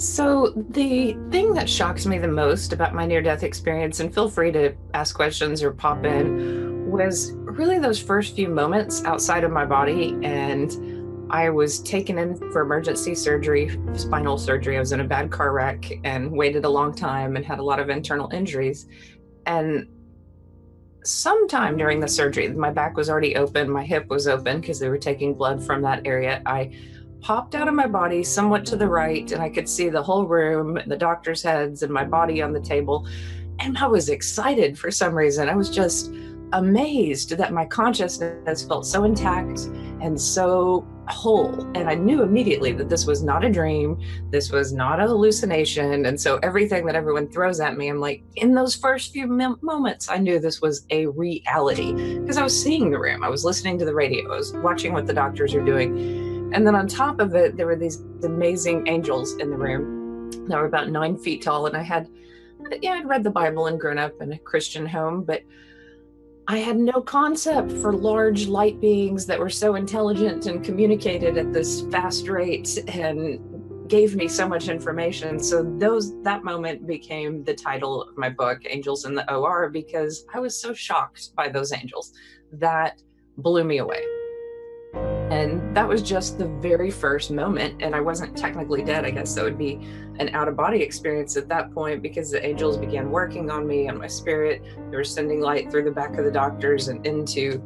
So, the thing that shocks me the most about my near death experience, and feel free to ask questions or pop in, was really those first few moments outside of my body. And I was taken in for emergency surgery, spinal surgery. I was in a bad car wreck and waited a long time and had a lot of internal injuries. And sometime during the surgery, my back was already open, my hip was open because they were taking blood from that area. I popped out of my body somewhat to the right, and I could see the whole room, the doctor's heads, and my body on the table. And I was excited for some reason. I was just amazed that my consciousness felt so intact and so whole. And I knew immediately that this was not a dream, this was not a hallucination. And so everything that everyone throws at me, I'm like, in those first few moments, I knew this was a reality because I was seeing the room, I was listening to the radio, I was watching what the doctors are doing. And then on top of it, there were these amazing angels in the room that were about nine feet tall. And I had, yeah, I'd read the Bible and grown up in a Christian home, but I had no concept for large light beings that were so intelligent and communicated at this fast rate and gave me so much information. So those that moment became the title of my book, Angels in the OR, because I was so shocked by those angels that blew me away. And that was just the very first moment. And I wasn't technically dead, I guess. that would be an out of body experience at that point because the angels began working on me and my spirit. They were sending light through the back of the doctors and into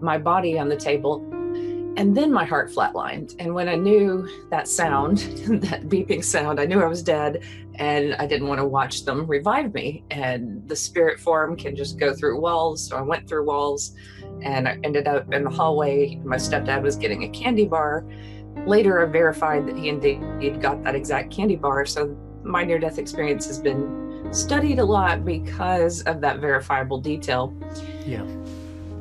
my body on the table. And then my heart flatlined. And when I knew that sound, that beeping sound, I knew I was dead and I didn't want to watch them revive me. And the spirit form can just go through walls. So I went through walls and I ended up in the hallway. My stepdad was getting a candy bar. Later, I verified that he indeed got that exact candy bar. So my near death experience has been studied a lot because of that verifiable detail. Yeah.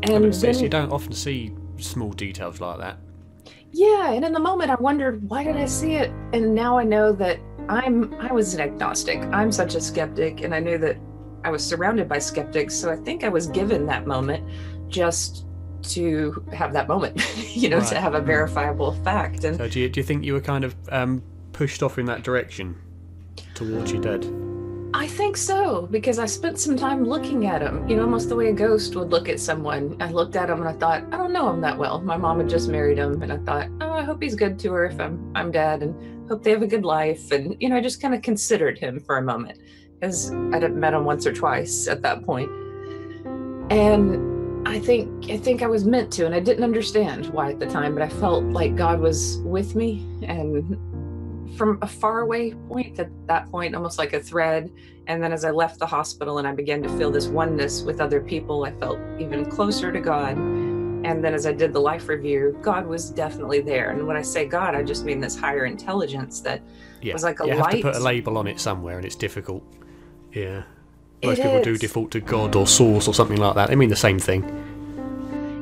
And then, you don't often see small details like that. Yeah, and in the moment I wondered why did I see it, and now I know that I'm I was an agnostic. I'm such a skeptic, and I knew that I was surrounded by skeptics, so I think I was given that moment just to have that moment, you know, right. to have a verifiable fact. And so, do you, do you think you were kind of um, pushed off in that direction towards your dad? I think so because I spent some time looking at him, you know, almost the way a ghost would look at someone. I looked at him and I thought, I don't know him that well. My mom had just married him, and I thought, oh, I hope he's good to her if I'm I'm dead, and hope they have a good life. And you know, I just kind of considered him for a moment because I'd met him once or twice at that point, and I think I think I was meant to, and I didn't understand why at the time, but I felt like God was with me, and from a faraway point at that point, almost like a thread. And then as I left the hospital and I began to feel this oneness with other people, I felt even closer to God. And then as I did the life review, God was definitely there. And when I say God, I just mean this higher intelligence that yeah. was like a you light. have to put a label on it somewhere, and it's difficult. Yeah. Most it people is. do default to God or Source or something like that. They mean the same thing.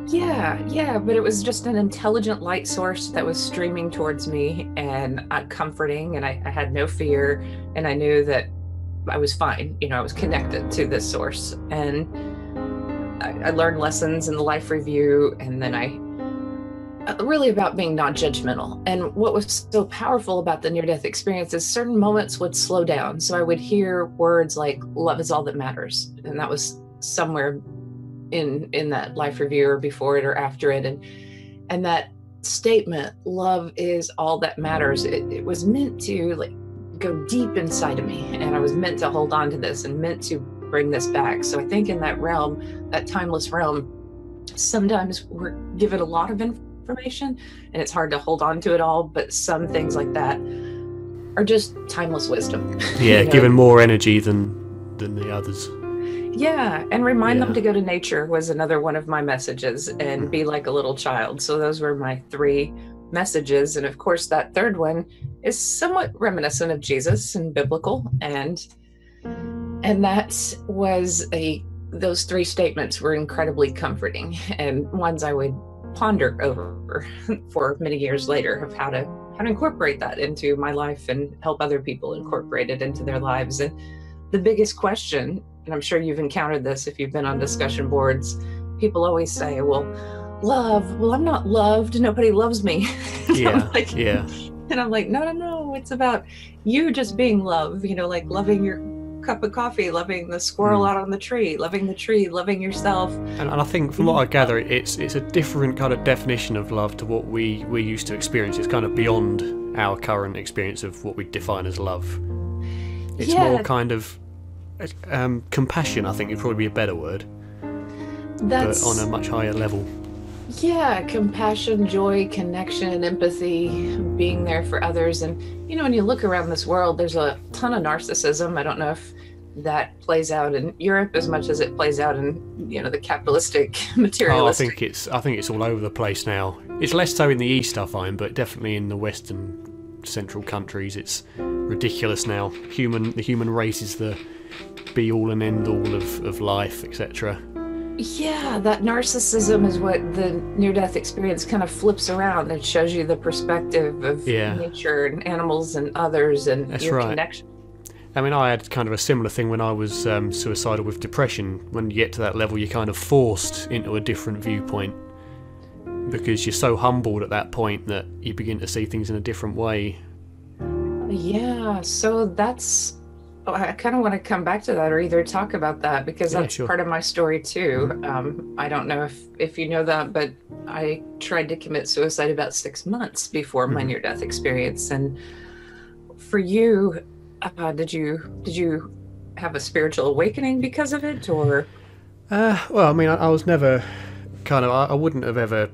Yeah, yeah, but it was just an intelligent light source that was streaming towards me and uh, comforting, and I, I had no fear, and I knew that I was fine. You know, I was connected to this source, and I, I learned lessons in the life review, and then I Uh, really about being non-judgmental. And what was so powerful about the near-death experience is certain moments would slow down. So i would hear words like love is all that matters. And that was somewhere in in that life review or before it or after it. And and that statement love is all that matters it, it was meant to like go deep inside of me. And i was meant to hold on to this and meant to bring this back. So i think in that realm that timeless realm sometimes we're given a lot of information and it's hard to hold on to it all but some things like that are just timeless wisdom yeah you know? given more energy than than the others yeah, and remind yeah. them to go to nature was another one of my messages and be like a little child. So those were my three messages and of course that third one is somewhat reminiscent of Jesus and biblical and and that was a those three statements were incredibly comforting and ones I would ponder over for many years later of how to how to incorporate that into my life and help other people incorporate it into their lives and the biggest question and I'm sure you've encountered this if you've been on discussion boards, people always say, well, love, well, I'm not loved. Nobody loves me. Yeah. like, yeah. and I'm like, no, no, no, it's about you just being love, you know, like loving your cup of coffee, loving the squirrel mm. out on the tree, loving the tree, loving yourself. And, and I think from what I gather, it's it's a different kind of definition of love to what we we used to experience. It's kind of beyond our current experience of what we define as love. It's yeah. more kind of um, compassion. I think would probably be a better word. That's... But on a much higher level. Yeah, compassion, joy, connection, empathy, being there for others. And, you know, when you look around this world, there's a ton of narcissism. I don't know if that plays out in Europe as much as it plays out in, you know, the capitalistic, materialistic. Oh, I think it's I think it's all over the place now. It's less so in the East, I find, but definitely in the Western central countries, it's ridiculous now. Human, the human race is the be all and end all of, of life, etc. Yeah, that narcissism is what the near death experience kind of flips around. It shows you the perspective of yeah. nature and animals and others and That's your right. connection. I mean, I had kind of a similar thing when I was um, suicidal with depression. When you get to that level, you're kind of forced into a different viewpoint because you're so humbled at that point that you begin to see things in a different way. Yeah, so that's Oh, I kind of want to come back to that or either talk about that because yeah, that's sure. part of my story too. Um, I don't know if, if you know that, but I tried to commit suicide about six months before mm-hmm. my near death experience. And for you, uh, did you did you have a spiritual awakening because of it, or? Uh, well, I mean, I, I was never kind of. I, I, wouldn't have ever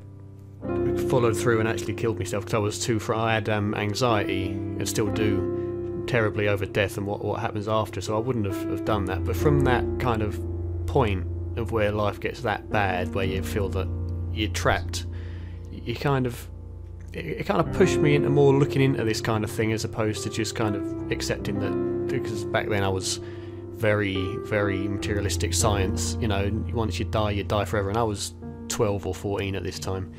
followed through and actually killed myself because I was too. For I had um, anxiety and still do terribly over death and what, what happens after, so I wouldn't have, have done that. But from that kind of point of where life gets that bad, where you feel that you're trapped, you kind of it, kind of pushed me into more looking into this kind of thing as opposed to just kind of accepting that because back then I was very very materialistic science you know once you die you die forever. And I was 12 or 14 at this time.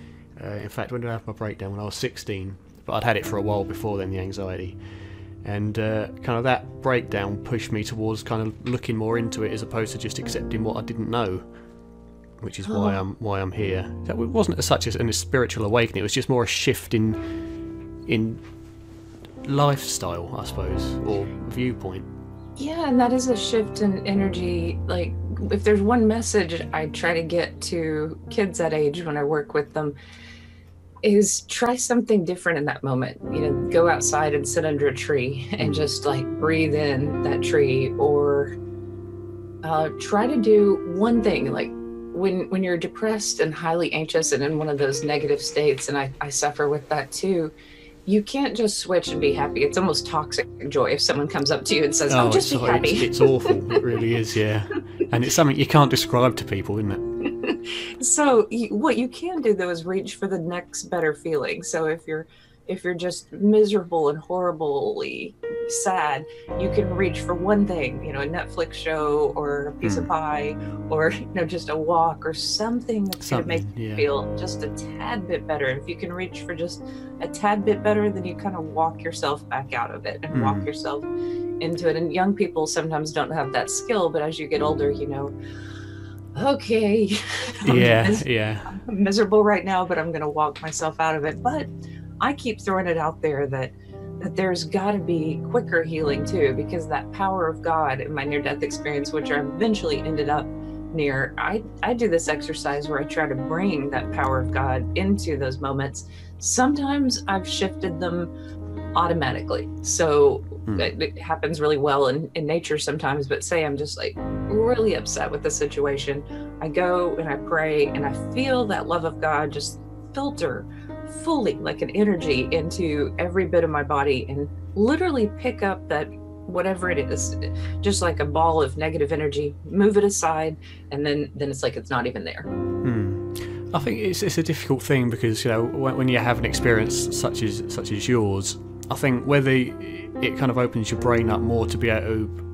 Uh, in fact when did I have my breakdown? When I was 16 but I'd had it for a while before then the anxiety and uh, kind of that breakdown pushed me towards kind of looking more into it as opposed to just accepting what I didn't know, which is why I'm why I'm here. That wasn't such as a spiritual awakening; it was just more a shift in in lifestyle, I suppose, or viewpoint. Yeah, and that is a shift in energy. Like, if there's one message I try to get to kids that age when I work with them, is try something different in that moment. You know, go outside and sit under a tree and just like breathe in that tree, or uh, try to do one thing. Like when when you're depressed and highly anxious and in one of those negative states, and I, I suffer with that too. You can't just switch and be happy. It's almost toxic joy if someone comes up to you and says, "Oh, oh just be happy." It's, it's awful. it really is, yeah. And it's something you can't describe to people, isn't it? So you, what you can do though is reach for the next better feeling so if you're if you're just miserable and horribly sad you can reach for one thing you know a netflix show or a piece mm. of hmm. pie or you know just a walk or something that's going to make you feel just a tad bit better if you can reach for just a tad bit better then you kind of walk yourself back out of it and mm. walk hmm. yourself into it and young people sometimes don't have that skill but as you get older you know okay. yeah, mis- yeah. I'm miserable right now, but I'm going to walk myself out of it. But I keep throwing it out there that that there's got to be quicker healing too, because that power of God in my near death experience, which I eventually ended up near, I, I do this exercise where I try to bring that power of God into those moments. Sometimes I've shifted them automatically. So mm. it, it, happens really well in, in nature sometimes but say i'm just like really upset with the situation i go and i pray and i feel that love of god just filter fully like an energy into every bit of my body and literally pick up that whatever it is just like a ball of negative energy move it aside and then then it's like it's not even there hmm. I think it's, it's a difficult thing because you know when, when you have an experience such as such as yours, I think whether it kind of opens your brain up more to be able to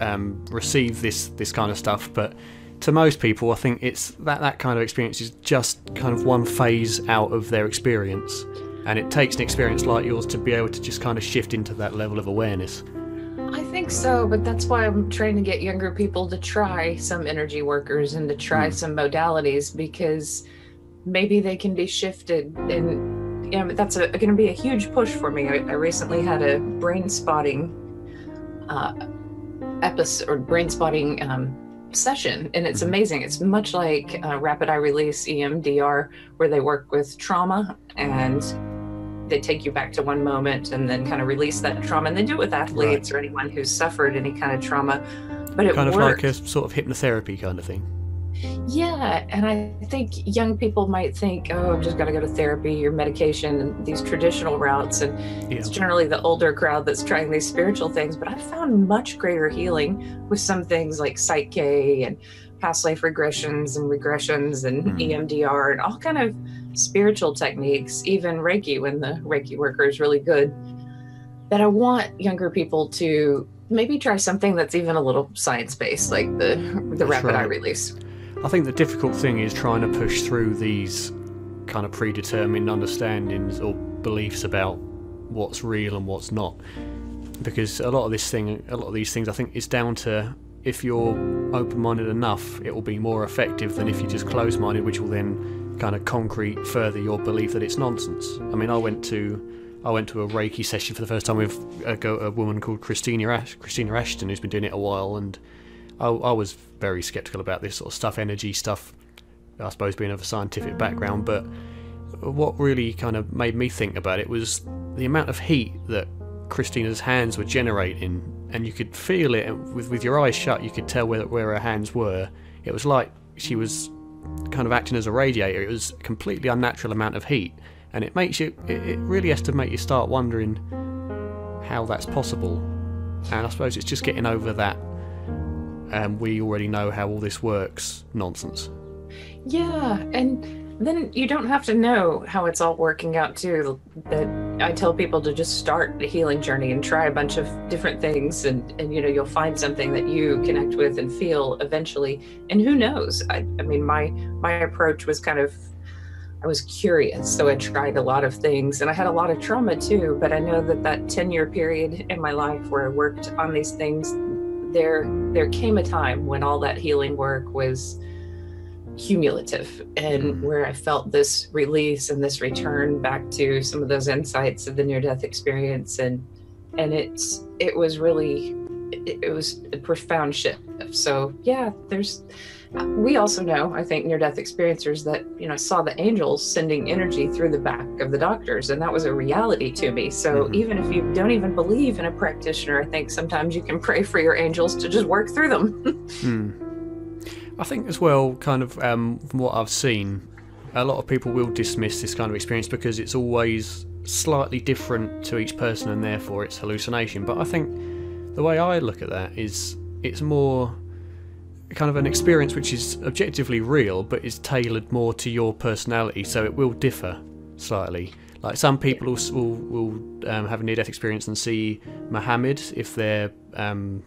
um, receive this this kind of stuff. But to most people, I think it's that that kind of experience is just kind of one phase out of their experience, and it takes an experience like yours to be able to just kind of shift into that level of awareness. I think so, but that's why I'm trying to get younger people to try some energy workers and to try mm. some modalities because maybe they can be shifted and yeah, that's going to be a huge push for me. I, I recently had a brain spotting uh, episode or brain spotting um, session, and it's mm-hmm. amazing. It's much like uh, rapid eye release EMDR, where they work with trauma and they take you back to one moment and then kind of release that trauma. And they do it with athletes right. or anyone who's suffered any kind of trauma. But it kind of worked. like a sort of hypnotherapy kind of thing. Yeah, and I think young people might think, "Oh, I'm just got to go to therapy or medication and these traditional routes." And yeah. it's generally the older crowd that's trying these spiritual things. But I've found much greater healing with some things like Psych-K and past life regressions and regressions and mm. EMDR and all kind of spiritual techniques, even Reiki when the Reiki worker is really good. That I want younger people to maybe try something that's even a little science based, like the the that's rapid right. eye release. I think the difficult thing is trying to push through these kind of predetermined understandings or beliefs about what's real and what's not. Because a lot of this thing, a lot of these things, I think, is down to if you're open-minded enough, it will be more effective than if you're just closed-minded, which will then kind of concrete further your belief that it's nonsense. I mean, I went to I went to a Reiki session for the first time with a, a woman called Christina Ash, Christina Ashton, who's been doing it a while, and I, I was very skeptical about this sort of stuff, energy stuff. I suppose being of a scientific background, but what really kind of made me think about it was the amount of heat that Christina's hands were generating, and you could feel it with with your eyes shut. You could tell where where her hands were. It was like she was kind of acting as a radiator. It was a completely unnatural amount of heat, and it makes you. It, it really has to make you start wondering how that's possible. And I suppose it's just getting over that and we already know how all this works nonsense. Yeah, and then you don't have to know how it's all working out too. That I tell people to just start the healing journey and try a bunch of different things, and and you know you'll find something that you connect with and feel eventually. And who knows? I, I mean, my my approach was kind of I was curious, so I tried a lot of things, and I had a lot of trauma too. But I know that that ten year period in my life where I worked on these things there there came a time when all that healing work was cumulative and mm-hmm. where I felt this release and this return back to some of those insights of the near death experience and and it's it was really it, it was a profound shift so yeah there's we also know, I think, near death experiencers that, you know, I saw the angels sending energy through the back of the doctors, and that was a reality to me. So mm-hmm. even if you don't even believe in a practitioner, I think sometimes you can pray for your angels to just work through them. hmm. I think, as well, kind of um, from what I've seen, a lot of people will dismiss this kind of experience because it's always slightly different to each person and therefore it's hallucination. But I think the way I look at that is it's more kind of an experience which is objectively real but is tailored more to your personality, so it will differ slightly. Like some people will will, will um, have a near-death experience and see Muhammad if they're um,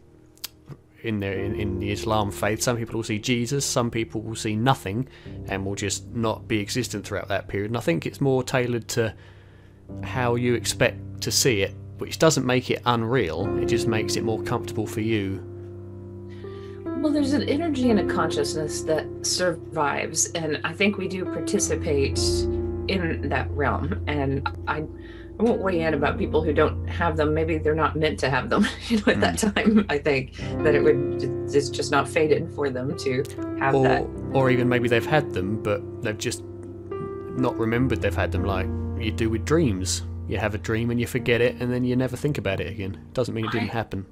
in their in, in, the Islam faith. Some people will see Jesus. Some people will see nothing and will just not be existent throughout that period. And I think it's more tailored to how you expect to see it, which doesn't make it unreal. It just makes it more comfortable for you well, there's an energy and a consciousness that survives, and I think we do participate in that realm. And I, I won't weigh in about people who don't have them. Maybe they're not meant to have them. You know, at that hmm. time, I think that it would it's just not fated for them to have or, that. Or even maybe they've had them, but they've just not remembered they've had them, like you do with dreams. You have a dream and you forget it, and then you never think about it again. Doesn't mean it didn't happen.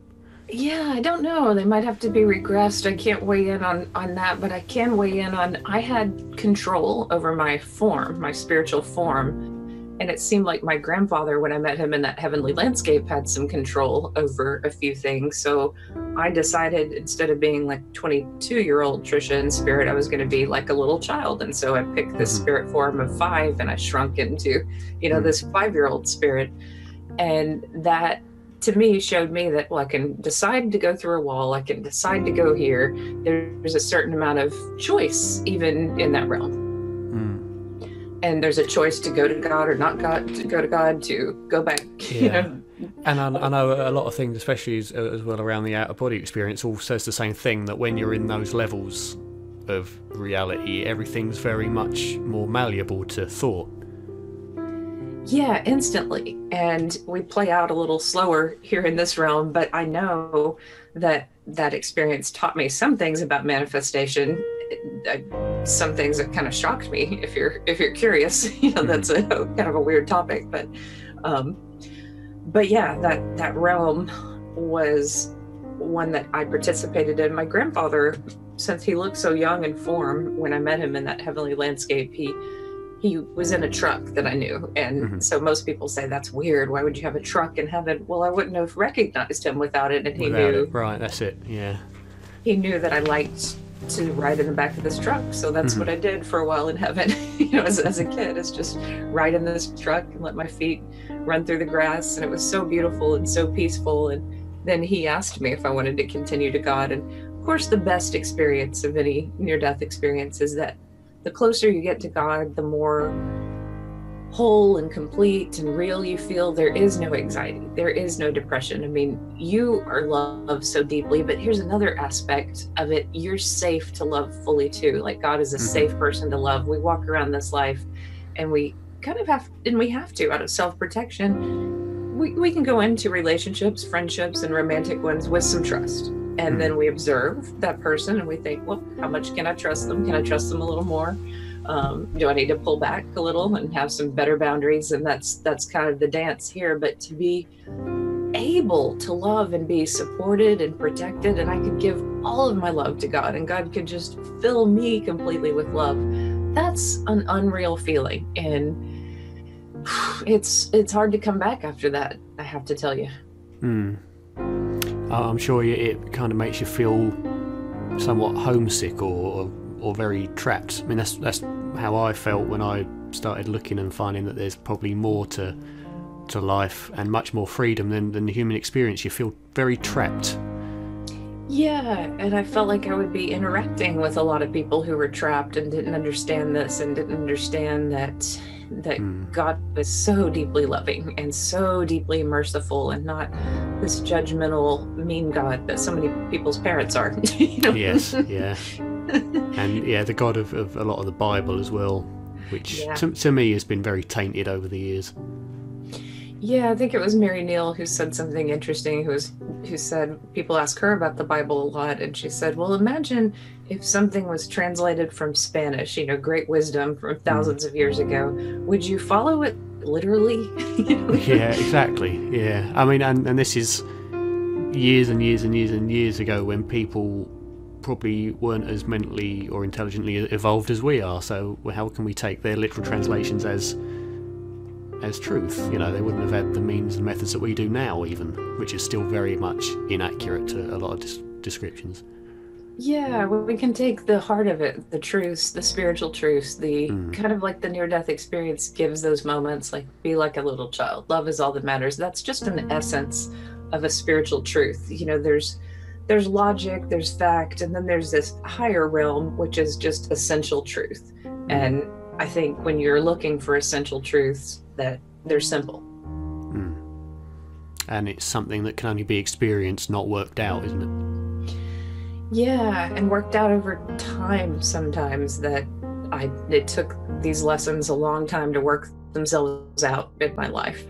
Yeah, I don't know. They might have to be regressed. I can't weigh in on on that, but I can weigh in on I had control over my form, my spiritual form. And it seemed like my grandfather, when I met him in that heavenly landscape, had some control over a few things. So I decided instead of being like 22 year old Tricia in spirit, I was going to be like a little child. And so I picked this mm-hmm. spirit form of five and I shrunk into, you know, mm-hmm. this five year old spirit. And that to me showed me that well i can decide to go through a wall i can decide to go here there's a certain amount of choice even in that realm mm. and there's a choice to go to god or not god to go to god to go back yeah. you know and I, I, know a lot of things especially as, as well around the out of body experience all says the same thing that when you're in those levels of reality everything's very much more malleable to thought Yeah, instantly. And we play out a little slower here in this realm, but I know that that experience taught me some things about manifestation. Some things that kind of shocked me if you're if you're curious. You know that's a kind of a weird topic but um but yeah that that realm was one that i participated in. My grandfather since he looked so young in form when i met him in that heavenly landscape he he was in a truck that I knew. And mm-hmm. so most people say that's weird. Why would you have a truck in heaven? Well, I wouldn't have recognized him without it. And he without knew. It. Right, that's it. Yeah. He knew that I liked to ride in the back of this truck. So that's mm-hmm. what I did for a while in heaven, you know, as, as a kid, is just ride in this truck and let my feet run through the grass. And it was so beautiful and so peaceful. And then he asked me if I wanted to continue to God. And of course, the best experience of any near death experience is that the closer you get to God, the more whole and complete and real you feel. There is no anxiety, there is no depression. I mean, you are loved so deeply, but here's another aspect of it you're safe to love fully too. Like, God is a mm-hmm. safe person to love. We walk around this life and we kind of have, and we have to out of self protection. We, we can go into relationships, friendships, and romantic ones with some trust and then hmm. we observe that person and we think well how much can i trust them? Can i trust them a little more? Um, do i need to pull back a little and have some better boundaries? And that's that's kind of the dance here. But to be able to love and be supported and protected and i could give all of my love to god and god could just fill me completely with love that's an unreal feeling. And it's it's hard to come back after that i have to tell you. Hmm. Uh, I'm sure it kind of makes you feel somewhat homesick or, or very trapped. I mean, that's that's how I felt when I started looking and finding that there's probably more to to life and much more freedom than, than the human experience. You feel very trapped. Yeah, and I felt like I would be interacting with a lot of people who were trapped and didn't understand this and didn't understand that that mm. God was so deeply loving and so deeply merciful and not this judgmental, mean God that so many people's parents are. you know? Yes, yeah. and yeah, the God of, of, a lot of the Bible as well, which yeah. to, to me has been very tainted over the years. Yeah, I think it was Mary Neal who said something interesting. Who was who said people ask her about the Bible a lot, and she said, "Well, imagine if something was translated from Spanish, you know, great wisdom from hmm. thousands of years ago. Would you follow it literally?" yeah, exactly. Yeah, I mean, and and this is years and years and years and years ago when people probably weren't as mentally or intelligently evolved as we are. So how can we take their literal translations as as truth. You know, they wouldn't have had the means and methods that we do now, even, which is still very much inaccurate to a lot of des- descriptions. Yeah, we can take the heart of it, the truths, the spiritual truths, the mm. kind of like the near death experience gives those moments like be like a little child. Love is all that matters. That's just an essence of a spiritual truth. You know, there's there's logic, there's fact, and then there's this higher realm which is just essential truth. Mm. And I think when you're looking for essential truths, that they're simple. Mm. And it's something that can only be experienced, not worked out, isn't it? Yeah, and worked out over time sometimes that I it took these lessons a long time to work themselves out in my life.